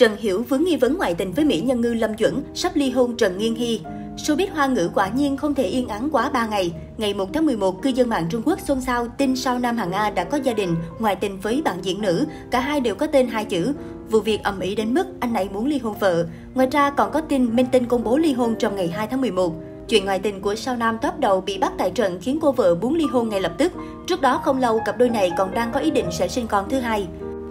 Trần Hiểu vướng nghi vấn ngoại tình với mỹ nhân ngư Lâm Duẩn, sắp ly hôn Trần Nghiên Hy. Showbiz hoa ngữ quả nhiên không thể yên ắng quá 3 ngày. Ngày 1 tháng 11, cư dân mạng Trung Quốc xôn xao tin sao Nam Hàng A đã có gia đình, ngoại tình với bạn diễn nữ. Cả hai đều có tên hai chữ. Vụ việc ầm ĩ đến mức anh này muốn ly hôn vợ. Ngoài ra còn có tin Minh Tinh công bố ly hôn trong ngày 2 tháng 11. Chuyện ngoại tình của sao nam top đầu bị bắt tại trận khiến cô vợ muốn ly hôn ngay lập tức. Trước đó không lâu, cặp đôi này còn đang có ý định sẽ sinh con thứ hai.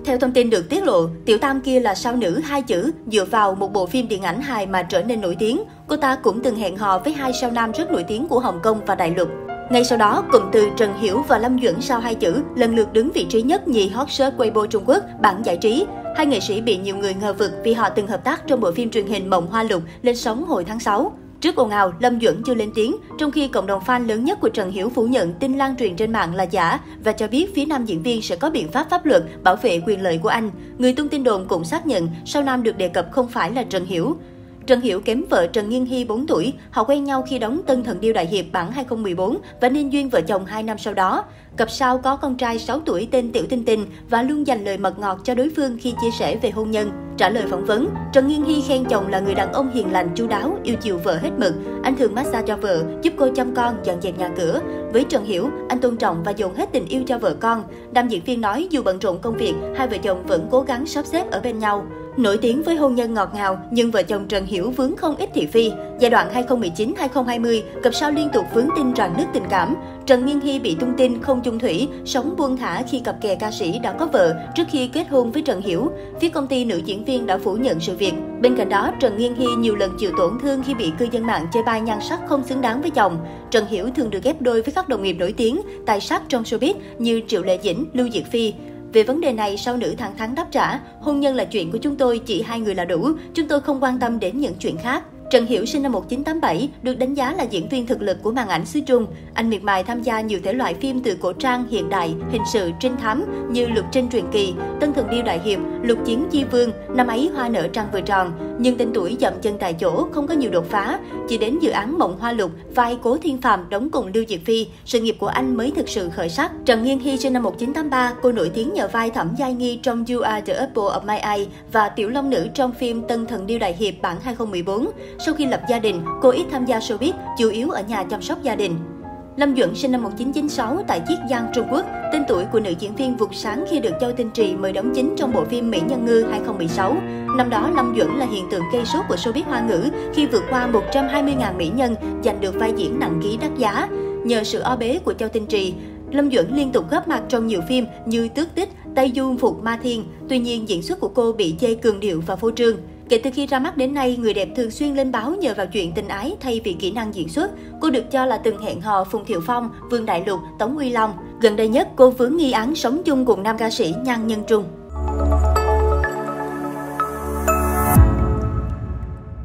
Theo thông tin được tiết lộ, Tiểu Tam kia là sao nữ hai chữ dựa vào một bộ phim điện ảnh hài mà trở nên nổi tiếng. Cô ta cũng từng hẹn hò với hai sao nam rất nổi tiếng của Hồng Kông và Đại Lục. Ngay sau đó, cụm từ Trần Hiểu và Lâm Duẩn sau hai chữ lần lượt đứng vị trí nhất nhì hot search Weibo Trung Quốc, bảng giải trí. Hai nghệ sĩ bị nhiều người ngờ vực vì họ từng hợp tác trong bộ phim truyền hình Mộng Hoa Lục lên sóng hồi tháng 6. Trước ồn ào, Lâm Duẩn chưa lên tiếng, trong khi cộng đồng fan lớn nhất của Trần Hiểu phủ nhận tin lan truyền trên mạng là giả và cho biết phía nam diễn viên sẽ có biện pháp pháp luật bảo vệ quyền lợi của anh. Người tung tin đồn cũng xác nhận sau nam được đề cập không phải là Trần Hiểu. Trần Hiểu kém vợ Trần Nghiên Hy 4 tuổi, họ quen nhau khi đóng Tân Thần Điêu Đại Hiệp bản 2014 và nên duyên vợ chồng 2 năm sau đó. Cặp sau có con trai 6 tuổi tên Tiểu Tinh Tinh và luôn dành lời mật ngọt cho đối phương khi chia sẻ về hôn nhân. Trả lời phỏng vấn, Trần Nghiên Hy khen chồng là người đàn ông hiền lành, chu đáo, yêu chiều vợ hết mực. Anh thường massage cho vợ, giúp cô chăm con, dọn dẹp nhà cửa. Với Trần Hiểu, anh tôn trọng và dồn hết tình yêu cho vợ con. Nam diễn viên nói dù bận rộn công việc, hai vợ chồng vẫn cố gắng sắp xếp ở bên nhau. Nổi tiếng với hôn nhân ngọt ngào, nhưng vợ chồng Trần Hiểu vướng không ít thị phi. Giai đoạn 2019-2020, cặp sao liên tục vướng tin rằng nước tình cảm. Trần Nghiên Hy bị tung tin không chung thủy, sống buông thả khi cặp kè ca sĩ đã có vợ trước khi kết hôn với Trần Hiểu. Phía công ty nữ diễn viên đã phủ nhận sự việc. Bên cạnh đó, Trần Nghiên Hy nhiều lần chịu tổn thương khi bị cư dân mạng chê bai nhan sắc không xứng đáng với chồng. Trần Hiểu thường được ghép đôi với các đồng nghiệp nổi tiếng, tài sắc trong showbiz như Triệu Lệ Dĩnh, Lưu Diệc Phi. Về vấn đề này, sau nữ thẳng thắn đáp trả, hôn nhân là chuyện của chúng tôi, chỉ hai người là đủ, chúng tôi không quan tâm đến những chuyện khác. Trần Hiểu sinh năm 1987, được đánh giá là diễn viên thực lực của màn ảnh xứ Trung. Anh miệt mài tham gia nhiều thể loại phim từ cổ trang, hiện đại, hình sự, trinh thám như Lục Trinh truyền kỳ, Tân Thần Điêu Đại Hiệp, Lục Chiến Chi Vương, năm ấy hoa nở trăng vừa tròn. Nhưng tên tuổi dậm chân tại chỗ, không có nhiều đột phá. Chỉ đến dự án Mộng Hoa Lục, vai Cố Thiên Phạm đóng cùng Lưu Diệc Phi, sự nghiệp của anh mới thực sự khởi sắc. Trần Nghiên Hy sinh năm 1983, cô nổi tiếng nhờ vai Thẩm Giai Nghi trong You Are the Apple of My Eye và Tiểu Long Nữ trong phim Tân Thần Điêu Đại Hiệp bản 2014. Sau khi lập gia đình, cô ít tham gia showbiz, chủ yếu ở nhà chăm sóc gia đình. Lâm Duẩn sinh năm 1996 tại Chiết Giang, Trung Quốc. Tên tuổi của nữ diễn viên vụt sáng khi được Châu Tinh Trì mời đóng chính trong bộ phim Mỹ Nhân Ngư 2016. Năm đó, Lâm Duẩn là hiện tượng gây sốt của showbiz hoa ngữ khi vượt qua 120.000 mỹ nhân, giành được vai diễn nặng ký đắt giá. Nhờ sự o bế của Châu Tinh Trì, Lâm Duẩn liên tục góp mặt trong nhiều phim như Tước Tích, Tây Du Phục Ma Thiên. Tuy nhiên, diễn xuất của cô bị chê cường điệu và phô trương. Kể từ khi ra mắt đến nay, người đẹp thường xuyên lên báo nhờ vào chuyện tình ái thay vì kỹ năng diễn xuất. Cô được cho là từng hẹn hò Phùng Thiệu Phong, Vương Đại Lục, Tống Uy Long. Gần đây nhất, cô vướng nghi án sống chung cùng nam ca sĩ Nhan Nhân Trung.